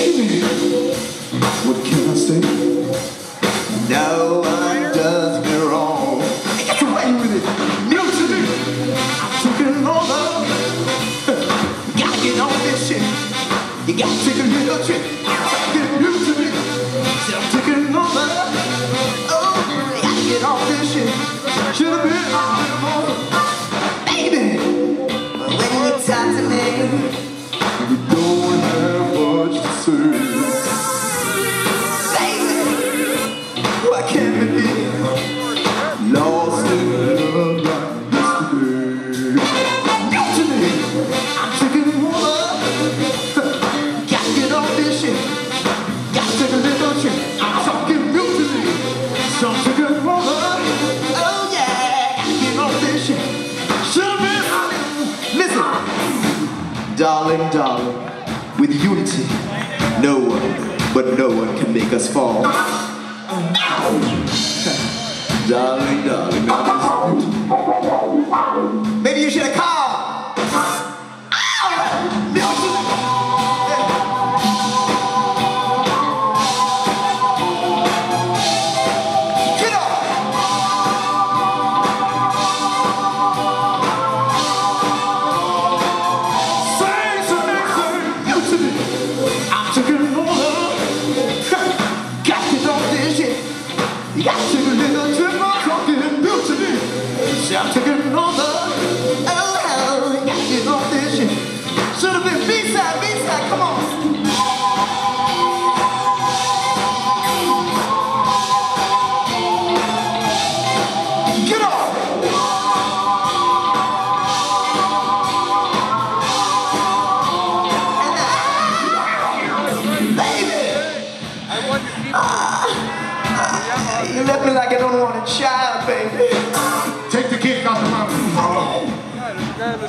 What can I say? No one does me wrong. I got away with it. Mutiny. I'm taking over. Gotta get on this shit. You gotta take a little trip. I'm taking over. Oh, gotta get on this shit. Should've been little more. Baby, when you talk to me, darling, darling, with unity, no one but no one can make us fall. darling, darling, left me like I don't want a child, baby. Take the kick off the mountain.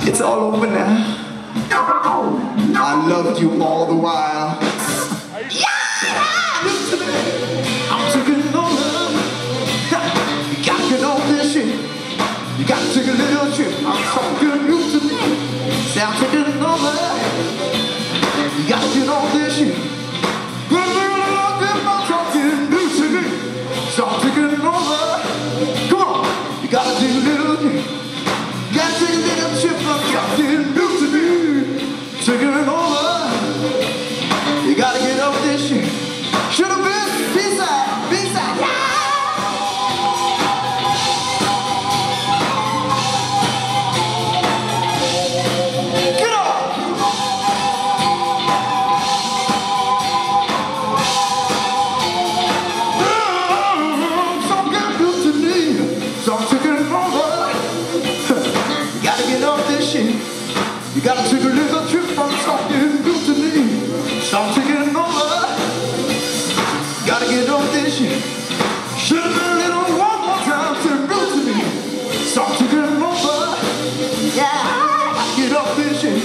It's all over now. I loved you all the while. Yeah! I'm taking over. You gotta get on this shit. You gotta take a little trip. I'm talking new Virgem.